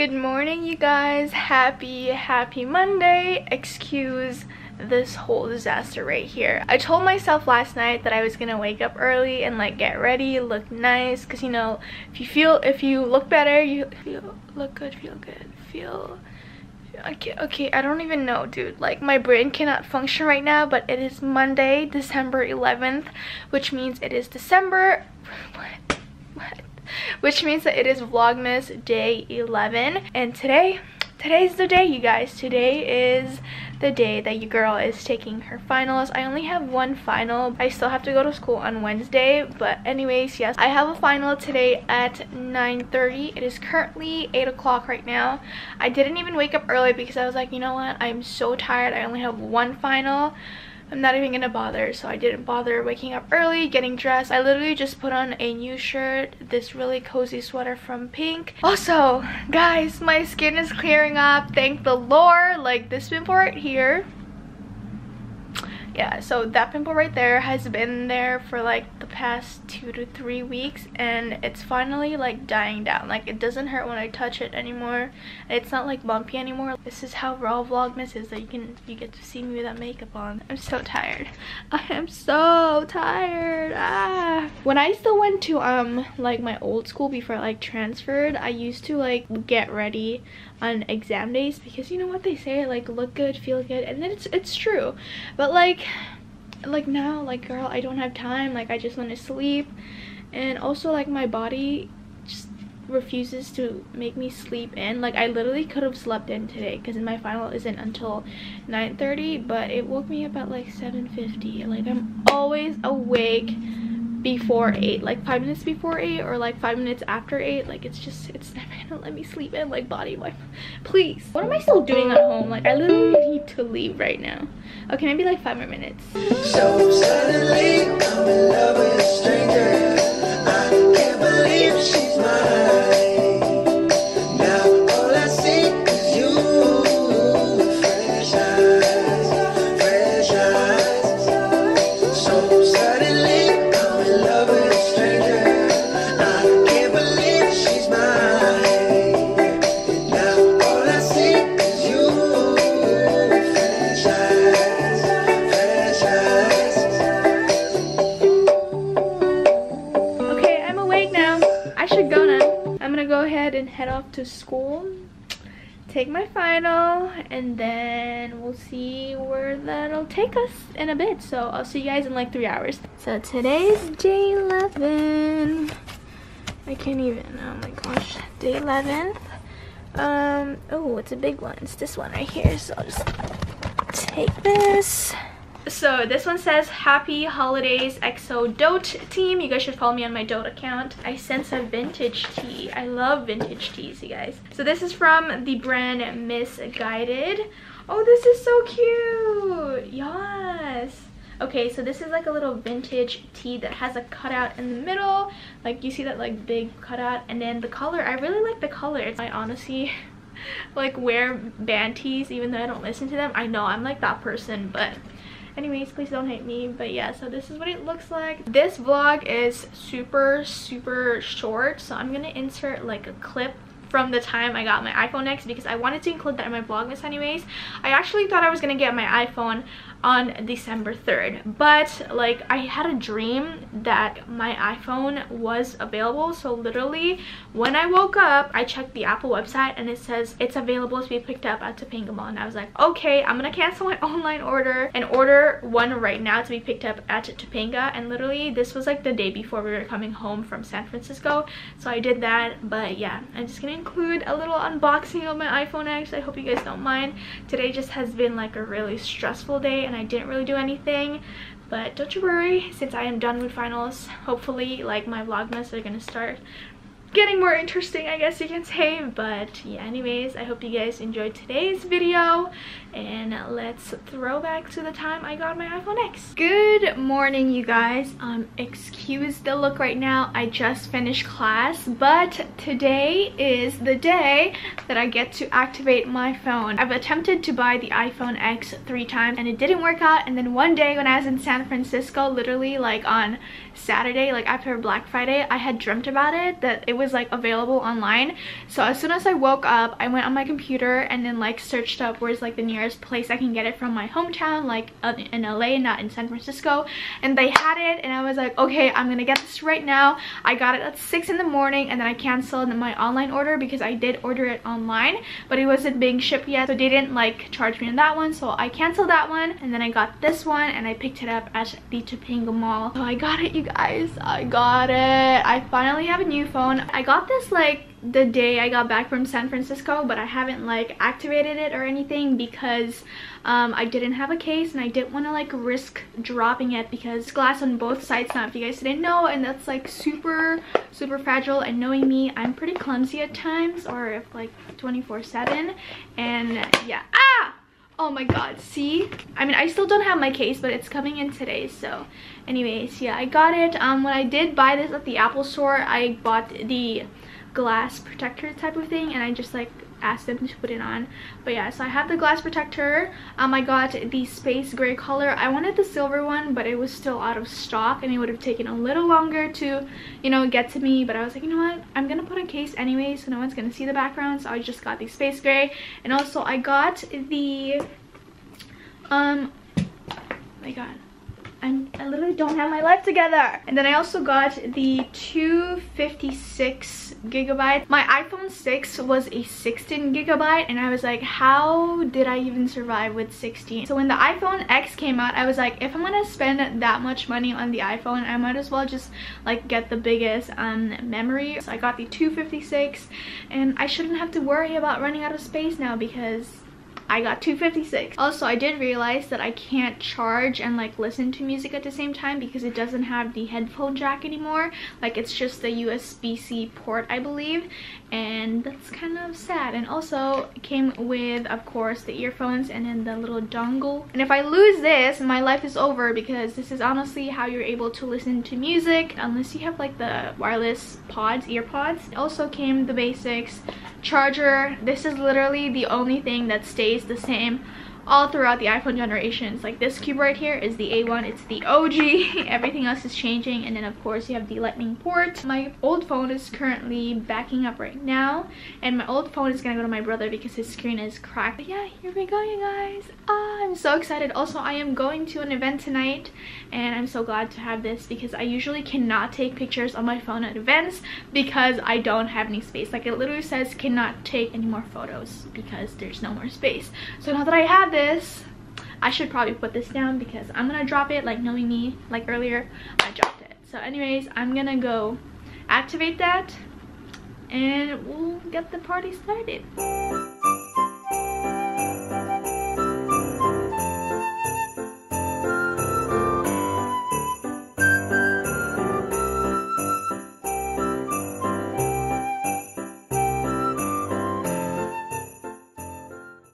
Good morning, you guys. Happy, happy Monday. Excuse this whole disaster right here. I told myself last night that I was gonna wake up early and like get ready, look nice, cause you know, if you feel, if you look better, you feel, look good, feel good, feel, okay, okay, I don't even know, dude. Like my brain cannot function right now, but it is Monday, December 11th, which means it is December, what? Which means that it is Vlogmas day 11, and today, today's the day, you guys. Today is the day that your girl is taking her finals. I only have one final. I still have to go to school on Wednesday. But anyways, yes, I have a final today at 9.30. It is currently 8 o'clock right now. I didn't even wake up early because I was like, you know what? I'm so tired. I only have one final. I'm not even gonna bother so I didn't bother waking up early getting dressed. I literally just put on a new shirt this really cozy sweater from pink. Also guys my skin is clearing up thank the lord. Like this pimple right here yeah so that pimple right there has been there for like the past two to three weeks and it's finally like dying down. Like it doesn't hurt when i touch it anymore. It's not like bumpy anymore. This is how raw vlogmas is that you can you get to see me without makeup on. I'm so tired. I am so tired. Ah. When i still went to um like my old school before i like transferred i used to like get ready on exam days because you know what they say like look good feel good and then it's it's true. But like like now like girl i don't have time like i just want to sleep. And also like my body just refuses to make me sleep in. Like i literally could have slept in today because my final isn't until 9 30 but it woke me up at like 7 50 like i'm always awake before 8 like 5 minutes before 8 or like 5 minutes after 8 like it's just it's never gonna let me sleep in like body wipe please what am I still doing at home? Like I literally need to leave right now. Oh, okay maybe like 5 more minutes? So suddenly I'm in love with a stranger to go ahead and head off to school take my final and then we'll see where that'll take us in a bit. So i'll see you guys in like three hours. So today's day 11 i can't even oh my gosh day 11. um oh it's a big one. It's this one right here. So i'll just take this so this one says happy holidays exo dote team. You guys should follow me on my dote account. I sense a vintage tea. I love vintage teas you guys. So this is from the brand Missguided. oh this is so cute. Yes. Okay so this is like a little vintage tee that has a cutout in the middle. Like you see that like big cutout? And then the color i really like the color. It's i honestly like wear band tees even though i don't listen to them. I know i'm like that person but anyways please don't hate me but yeah so this is what it looks like. This vlog is super super short so i'm gonna insert like a clip from the time I got my iPhone X because I wanted to include that in my vlogmas anyways. I actually thought I was going to get my iPhone on December 3rd but like I had a dream that my iPhone was available. So literally when I woke up I checked the Apple website and it says it's available to be picked up at Topanga Mall. And I was like okay I'm gonna cancel my online order and order one right now to be picked up at Topanga. And literally this was like the day before we were coming home from San Francisco. So I did that but yeah I'm just gonna include a little unboxing of my iPhone X I hope you guys don't mind. Today just has been like a really stressful day and I didn't really do anything. But don't you worry. Since I am done with finals hopefully like my vlogmas are gonna start getting more interesting I guess you can say but yeah anyways I hope you guys enjoyed today's video and let's throw back to the time I got my iPhone X. Good morning you guys. Um, excuse the look right now. I just finished class but today is the day that I get to activate my phone. I've attempted to buy the iPhone X three times and it didn't work out and then one day when I was in San Francisco literally like on Saturday like after Black Friday I had dreamt about it that it was like available online. So as soon as i woke up i went on my computer and then like searched up where's like the nearest place i can get it from my hometown like in la not in san francisco. And they had it and i was like okay i'm gonna get this right now. I got it at six in the morning and then i canceled my online order because i did order it online but it wasn't being shipped yet so they didn't like charge me on that one. So i canceled that one and then i got this one and i picked it up at the topanga mall. So i got it you guys. I got it. I finally have a new phone i got this like the day I got back from San Francisco but I haven't like activated it or anything because um, I didn't have a case and I didn't want to like risk dropping it because glass on both sides now if you guys didn't know and that's like super super fragile. And knowing me I'm pretty clumsy at times or if like 24 7 and yeah. ah oh my god see? I mean i still don't have my case but it's coming in today so anyways yeah i got it. Um when i did buy this at the apple store i bought the glass protector type of thing and I just like asked them to put it on. But yeah so I have the glass protector. Um I got the space gray color. I wanted the silver one but it was still out of stock and it would have taken a little longer to you know get to me. But I was like you know what? I'm gonna put a case anyway so no one's gonna see the background. So I just got the space gray. And also I got the um oh my god I'm, I literally don't have my life together. And then I also got the 256 gigabyte. My iPhone 6 was a 16 gigabyte and I was like, how did I even survive with 16? So when the iPhone X came out, I was like, if I'm gonna spend that much money on the iPhone, I might as well just like get the biggest um, memory. So I got the 256 and I shouldn't have to worry about running out of space now because I got 256. Also, I did realize that I can't charge and like listen to music at the same time because it doesn't have the headphone jack anymore. Like it's just the USB-C port, I believe. And that's kind of sad. And also came with, of course, the earphones and then the little dongle. And if I lose this, my life is over because this is honestly how you're able to listen to music unless you have like the wireless pods, ear pods. Also came the basics charger. This is literally the only thing that stays the same all throughout the iPhone generations. Like this cube right here is the A1, it's the OG. Everything else is changing. And then of course you have the lightning port. My old phone is currently backing up right now. And my old phone is gonna go to my brother because his screen is cracked. But yeah, here we go you guys. Ah, I'm so excited. Also, I am going to an event tonight and I'm so glad to have this because I usually cannot take pictures on my phone at events because I don't have any space. Like it literally says cannot take any more photos because there's no more space. So now that I have this I should probably put this down because I'm gonna drop it like knowing me like earlier I dropped it. So anyways I'm gonna go activate that and we'll get the party started